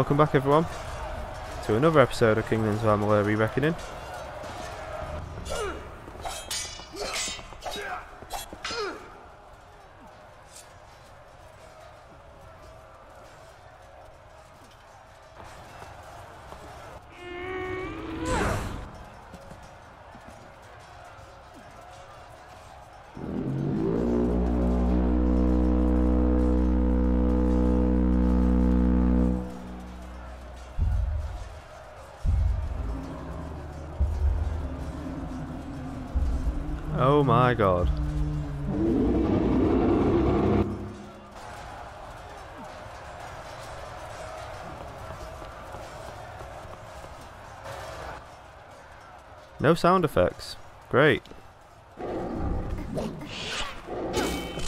Welcome back everyone to another episode of Kingdoms of Amalur Re-Reckoning. Oh my god. No sound effects. Great.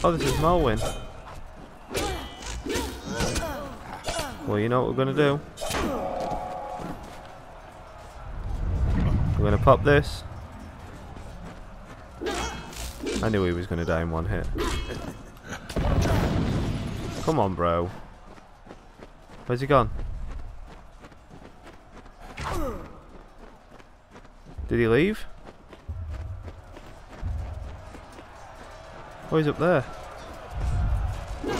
Oh, this is Malwyn. Well, you know what we're going to do. We're going to pop this. I knew he was going to die in one hit. Come on, bro. Where's he gone? Did he leave? Oh, he's up there. We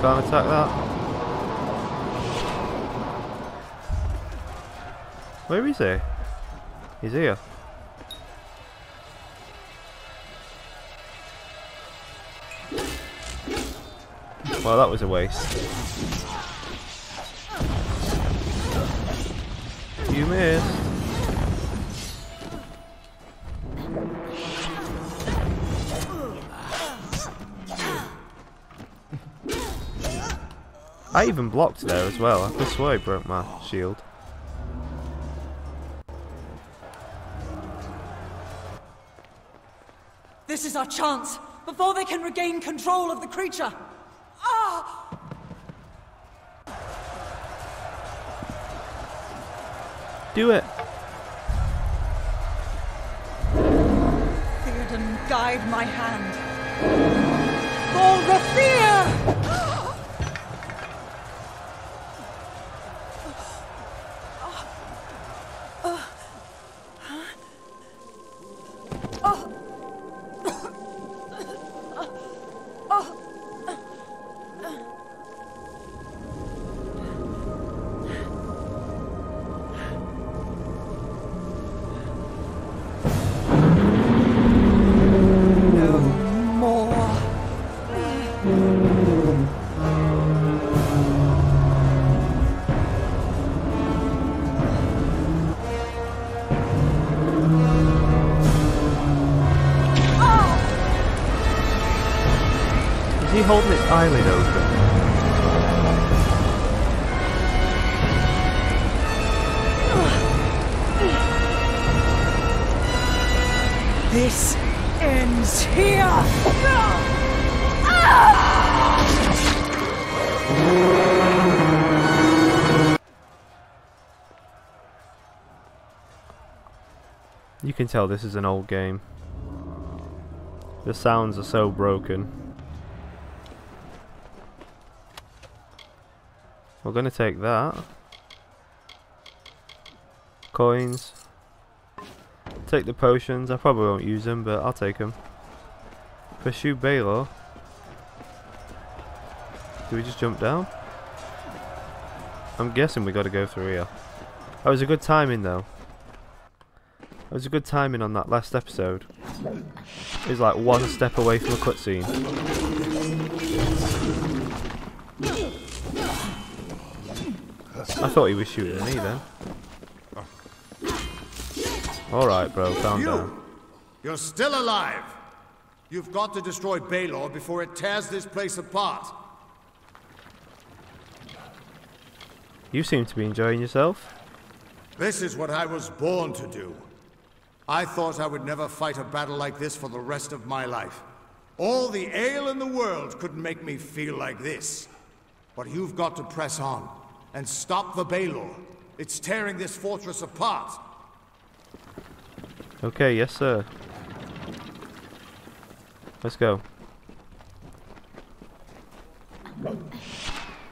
can't attack that. Where is he? He's here. Well, that was a waste. You missed. I even blocked there as well. I could swear he broke my shield. This is our chance before they can regain control of the creature. Do it. Theoden, guide my hand. For eyelid open? This ends here. You can tell this is an old game. The sounds are so broken. We're gonna take that. Coins. Take the potions. I probably won't use them, but I'll take them. Pursue Balor. Do we just jump down? I'm guessing we gotta go through here. That was a good timing though. That was a good timing on that last episode. It was like one step away from a cutscene. I thought he was shooting at me then. Alright bro, calm You! down. You're still alive! You've got to destroy Balor before it tears this place apart. You seem to be enjoying yourself. This is what I was born to do. I thought I would never fight a battle like this for the rest of my life. All the ale in the world couldn't make me feel like this. But you've got to press on and stop the Balor. It's tearing this fortress apart. Okay, yes sir. Let's go.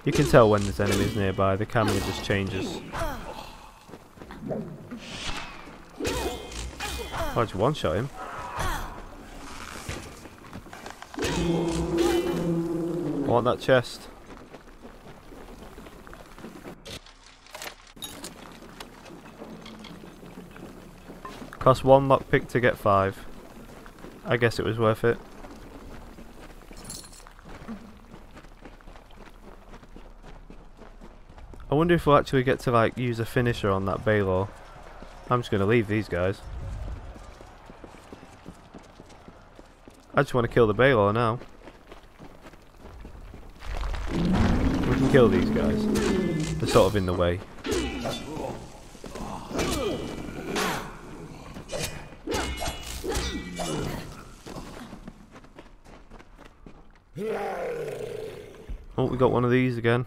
You can tell when there's enemies nearby, the camera just changes. Oh, just one shot him. I want that chest. Cost one lockpick to get five. I guess it was worth it. I wonder if we'll actually get to like use a finisher on that Balor. I'm just going to leave these guys. I just want to kill the Balor now. We can kill these guys. They're sort of in the way. We got one of these again.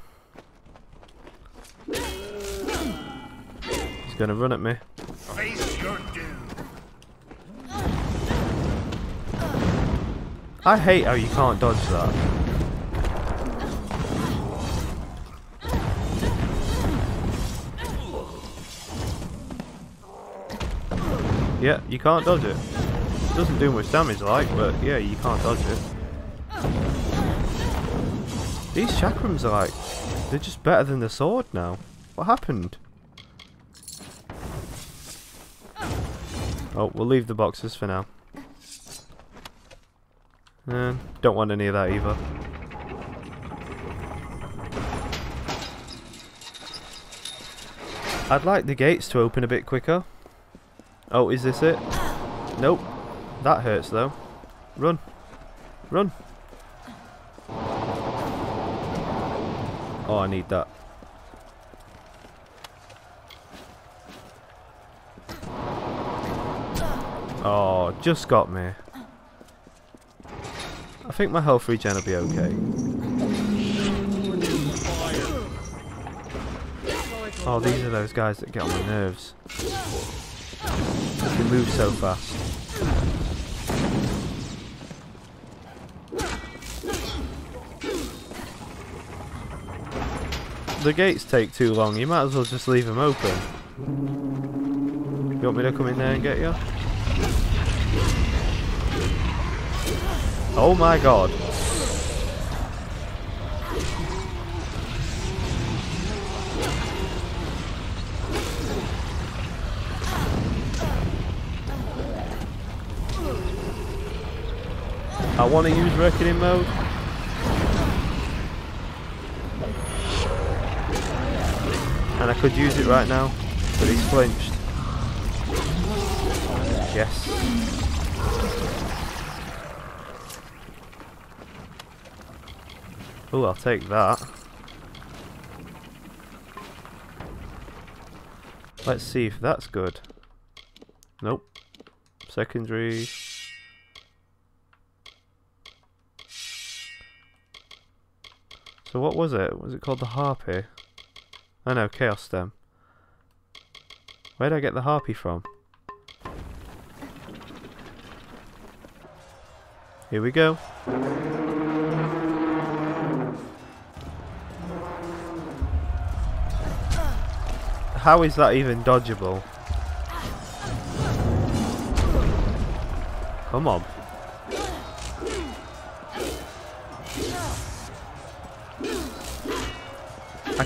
He's gonna run at me. I hate how you can't dodge that. Yeah, you can't dodge it. It doesn't do much damage like, but yeah, you can't dodge it. These chakrams are like, they're just better than the sword now. What happened? Oh, we'll leave the boxes for now. Uh, don't want any of that either. I'd like the gates to open a bit quicker. Oh, is this it? Nope. That hurts though. Run. Run. Oh, I need that. Oh, just got me. I think my health regen will be okay. Oh, these are those guys that get on my nerves. They move so fast. The gates take too long, you might as well just leave them open. You want me to come in there and get you? Oh my god. I want to use reckoning mode. And I could use it right now, but he's flinched. Yes. Oh, I'll take that. Let's see if that's good. Nope. Secondary. So what was it? Was it called the Harpy? I know, Chaos Stem. Where did I get the Harpy from? Here we go. How is that even dodgeable? Come on.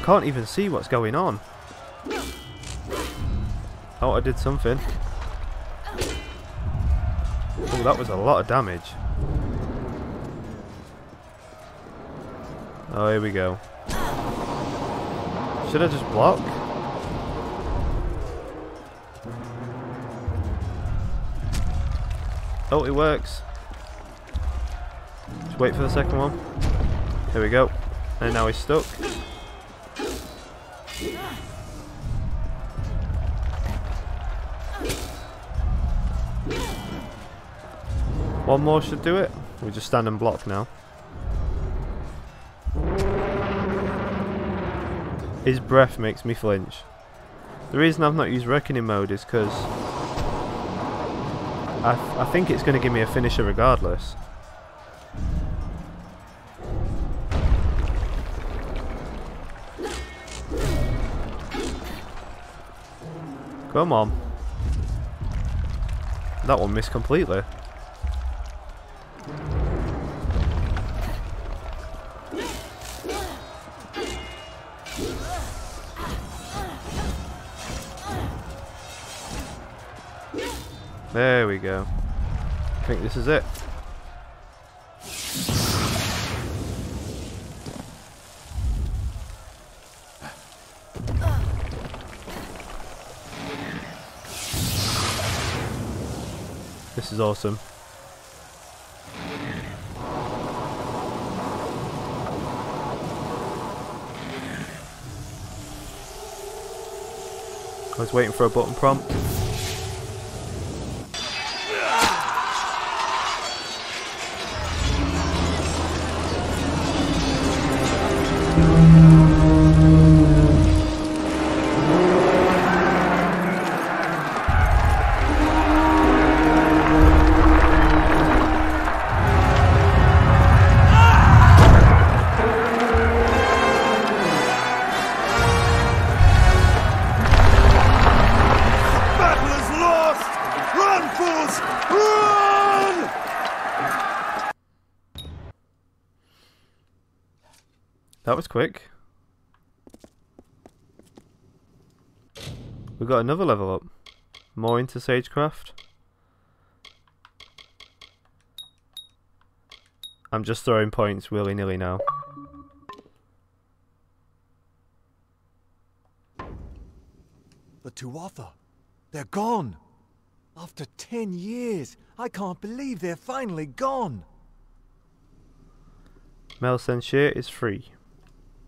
Can't even see what's going on. Oh, I did something. Oh, that was a lot of damage. Oh, here we go. Should I just block? Oh, it works. Just wait for the second one. There we go. And now he's stuck. One more should do it. We just stand and block now. His breath makes me flinch. The reason I've not used Reckoning mode is because I, th I think it's going to give me a finisher regardless. Come on. That one missed completely. Go. I think this is it. This is awesome. I was waiting for a button prompt. That was quick. We got another level up. More into Sagecraft. I'm just throwing points willy-nilly now. The Tuatha. They're gone. After ten years. I can't believe they're finally gone. Mel Senshir is free.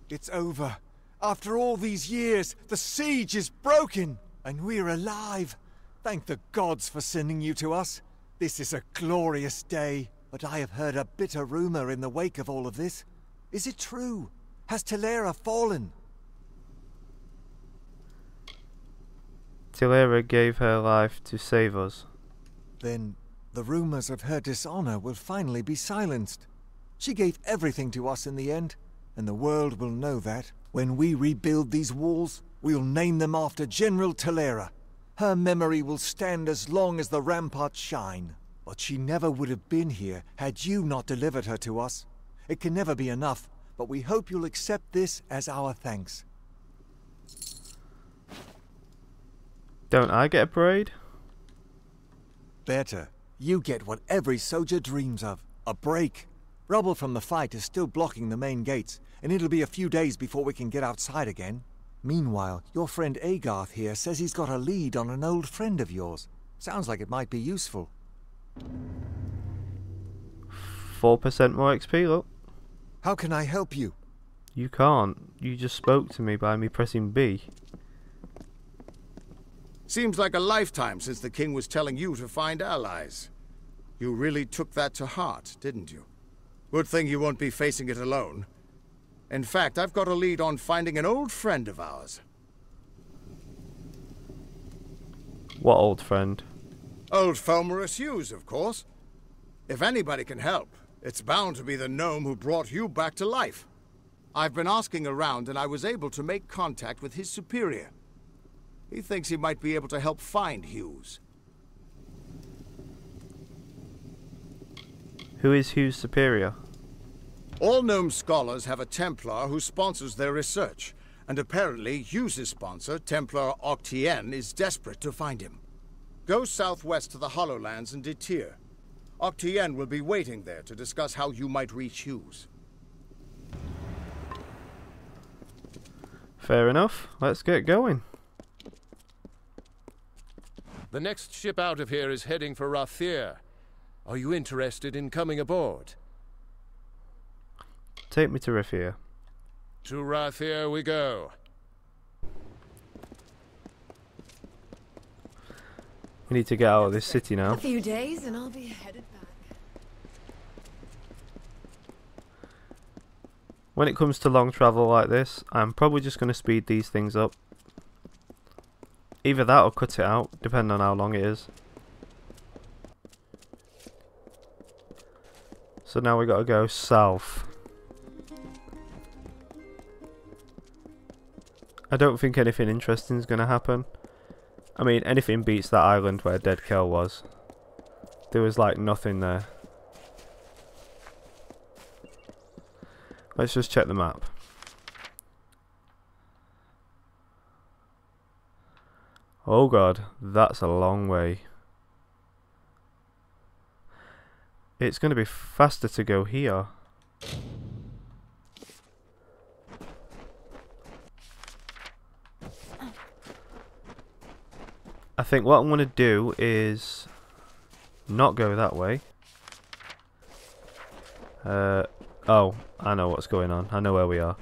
It's over. After all these years, the siege is broken, and we're alive. Thank the gods for sending you to us. This is a glorious day, but I have heard a bitter rumor in the wake of all of this. Is it true? Has Tilera fallen? Tilera gave her life to save us. Then the rumors of her dishonor will finally be silenced. She gave everything to us in the end, and the world will know that. When we rebuild these walls, we'll name them after General Tilera. Her memory will stand as long as the ramparts shine. But she never would have been here had you not delivered her to us. It can never be enough, but we hope you'll accept this as our thanks. Don't I get a parade? Better. You get what every soldier dreams of. A break. Rubble from the fight is still blocking the main gates, and it'll be a few days before we can get outside again. Meanwhile, your friend Agarth here says he's got a lead on an old friend of yours. Sounds like it might be useful. 4% more XP, look. How can I help you? You can't. You just spoke to me by me pressing B. Seems like a lifetime since the king was telling you to find allies. You really took that to heart, didn't you? Good thing you won't be facing it alone. In fact, I've got a lead on finding an old friend of ours. What old friend? Old Fomorous Hugues, of course. If anybody can help, it's bound to be the gnome who brought you back to life. I've been asking around and I was able to make contact with his superior. He thinks he might be able to help find Hugues. Who is Hugues Superior? All gnome scholars have a Templar who sponsors their research, and apparently Hugues' sponsor, Templar Octien, is desperate to find him. Go southwest to the Hollowlands and Detir. Octien will be waiting there to discuss how you might reach Hugues. Fair enough. Let's get going. The next ship out of here is heading for Rathir. Are you interested in coming aboard? Take me to Rifia. To Rathir we go. We need to get out of this city now. A few days and I'll be headed back. When it comes to long travel like this, I'm probably just going to speed these things up. Either that or cut it out, depending on how long it is. So now we got to go south. I don't think anything interesting is going to happen. I mean, anything beats that island where Dead Kel was. There was like nothing there. Let's just check the map. Oh god, that's a long way. It's going to be faster to go here. I think what I'm going to do is not go that way. Uh, oh, I know what's going on. I know where we are.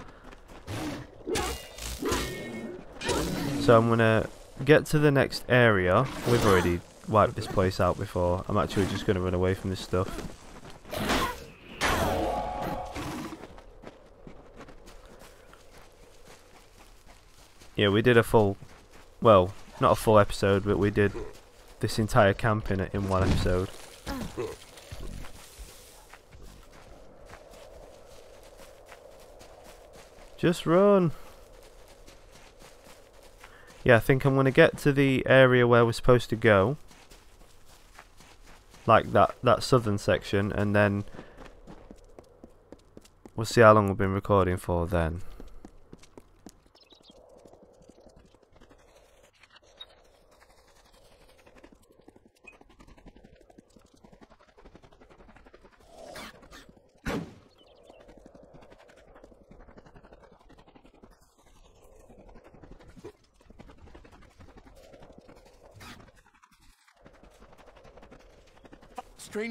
So I'm going to get to the next area. We've already wiped this place out before. I'm actually just going to run away from this stuff. Yeah, we did a full, well, not a full episode, but we did this entire camp in, in one episode. Just run! Yeah, I think I'm going to get to the area where we're supposed to go. Like that, that southern section, and then we'll see how long we've been recording for then.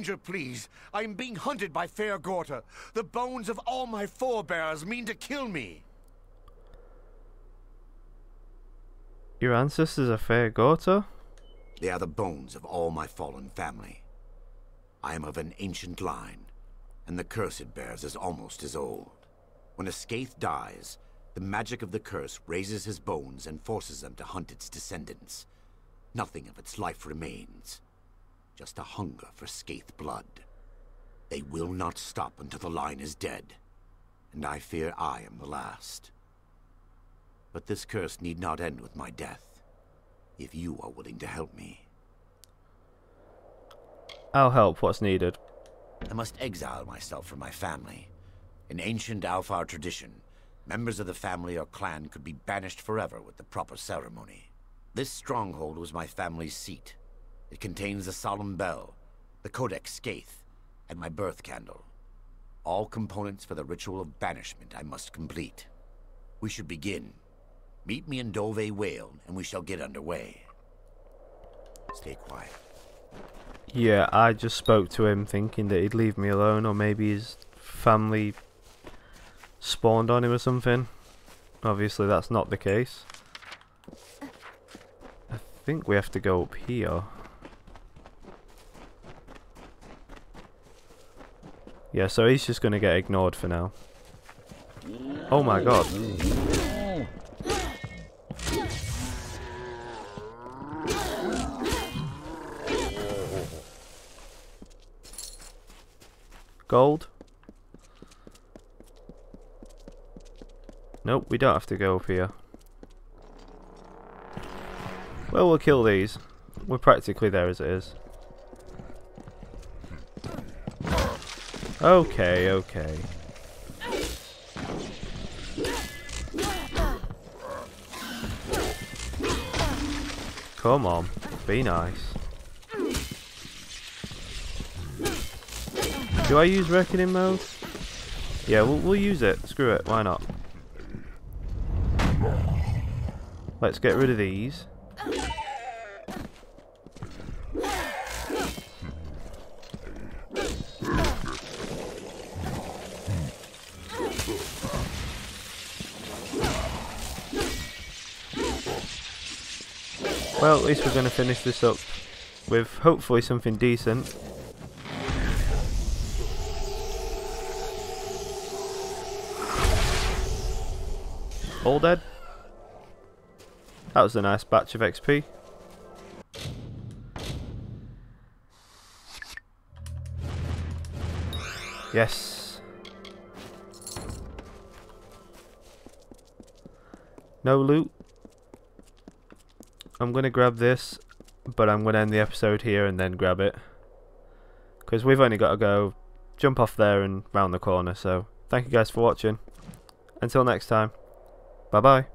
Stranger, please. I am being hunted by Fear Gorta. The bones of all my forebears mean to kill me. Your ancestors are Fear Gorta? They are the bones of all my fallen family. I am of an ancient line, and the curse it bears is almost as old. When a Skaith dies, the magic of the curse raises his bones and forces them to hunt its descendants. Nothing of its life remains. Just a hunger for Skaith blood. They will not stop until the line is dead. And I fear I am the last. But this curse need not end with my death. If you are willing to help me. I'll help what's needed. I must exile myself from my family. In ancient Alfar tradition, members of the family or clan could be banished forever with the proper ceremony. This stronghold was my family's seat. It contains the solemn bell, the Codex Skaith, and my birth candle. All components for the ritual of banishment I must complete. We should begin. Meet me in Dove Whale, and we shall get underway. Stay quiet. Yeah, I just spoke to him thinking that he'd leave me alone, or maybe his family spawned on him or something. Obviously, that's not the case. I think we have to go up here. Yeah, so he's just going to get ignored for now. Oh my god. Gold? Nope, we don't have to go up here. Well, we'll kill these. We're practically there as it is. Okay, okay. Come on, be nice. Do I use reckoning mode? Yeah, we'll, we'll use it. Screw it, why not? Let's get rid of these. At least we're going to finish this up with hopefully something decent. All dead? That was a nice batch of XP. Yes. No loot. I'm going to grab this, but I'm going to end the episode here and then grab it. Because we've only got to go jump off there and round the corner. So thank you guys for watching. Until next time, bye bye.